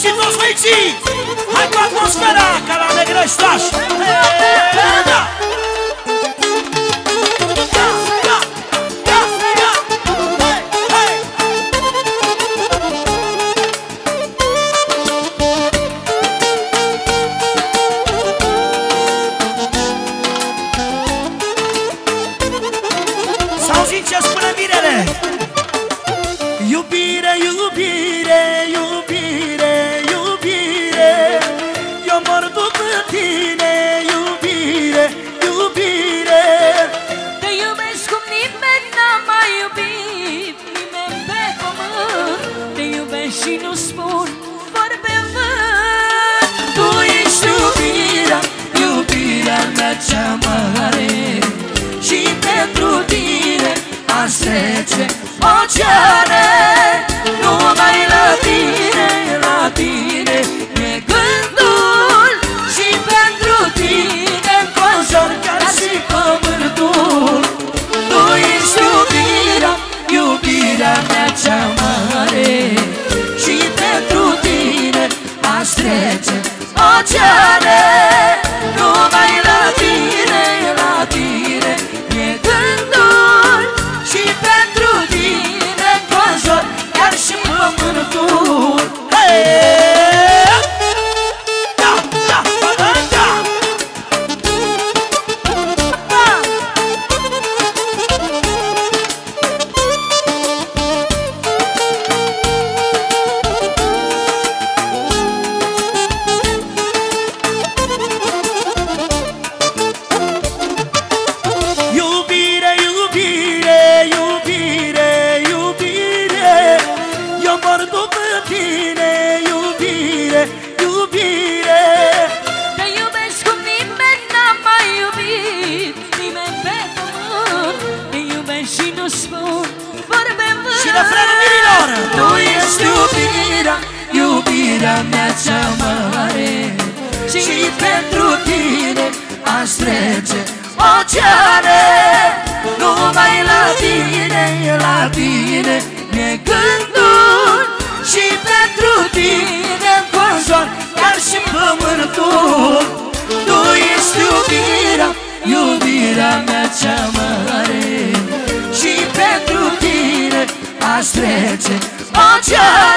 și toți miții Hai cu atmosfera ca la negrăștaș da! Să auziți ce spune Mirele! și nu spun vorbe văd Tu ești iubirea, iubirea mea cea mare. Și pentru tine aș trece oceane Numai la tine, la tine e gândul Și pentru tine înconjor ca și pământ refrenul mirilor Tu ești iubirea, iubirea mea cea mare. Și, pentru tine aș trece oceane Numai la tine, la tine e gândul Și pentru tine înconjor chiar și pământul. Tu ești iubirea, iubirea mea cea mare. aș trece. Pacea